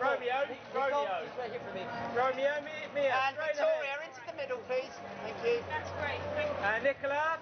Romeo, Romeo. Romeo, Mia, And Victoria into the middle, please. Thank you. That's great. Thank you. And Nicola,